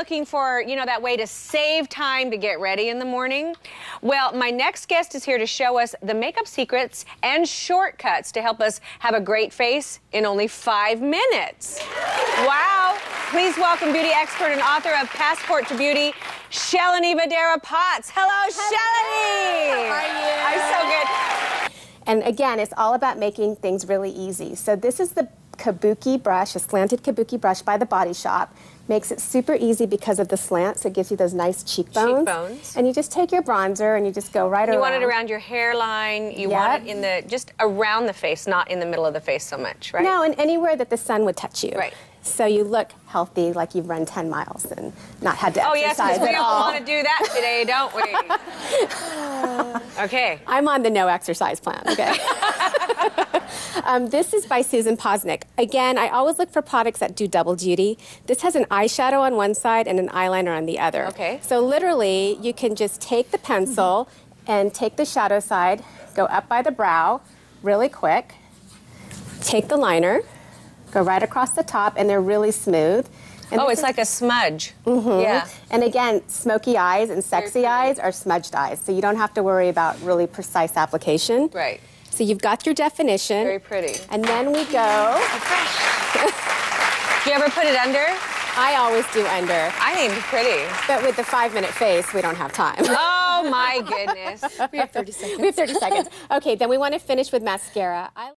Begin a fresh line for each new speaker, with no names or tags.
looking for, you know, that way to save time to get ready in the morning? Well, my next guest is here to show us the makeup secrets and shortcuts to help us have a great face in only five minutes. Wow. Please welcome beauty expert and author of Passport to Beauty, Shalini Vadhera Potts. Hello, Shalini.
How are you?
I'm so good.
And again, it's all about making things really easy. So this is the kabuki brush, a slanted kabuki brush by the Body Shop. Makes it super easy because of the slant, so it gives you those nice cheekbones.
Cheekbones.
And you just take your bronzer and you just go right
You
around.
You want it around your hairline. You want it in the just around the face, not in the middle of the face so much, right?
No, and anywhere that the sun would touch you.
Right.
So you look healthy, like you've run 10 miles and not had to
Oh yes,
exercise
because we
at
all
all.
want to do that today, don't we? okay.
I'm on the no exercise plan, okay? um, this is by Susan Posnick. Again, I always look for products that do double duty. This has an eyeshadow on one side and an eyeliner on the other.
Okay.
So literally, you can just take the pencil and take the shadow side, go up by the brow really quick, take the liner, go right across the top, and they're really smooth. And
Oh, it's
is-
like a smudge. Mm -hmm. Yeah.
and again, smoky eyes and sexy eyes are smudged eyes, so you don't have to worry about really precise application.
Right.
So you've got your definition.
Very pretty.
And then we go.
Do you ever put it under?
I always do under,
I it's pretty.
but with the five minute face, we don't have time.
Oh my goodness.
we have 30 seconds. we have 30 seconds. Okay, then we want to finish with mascara. I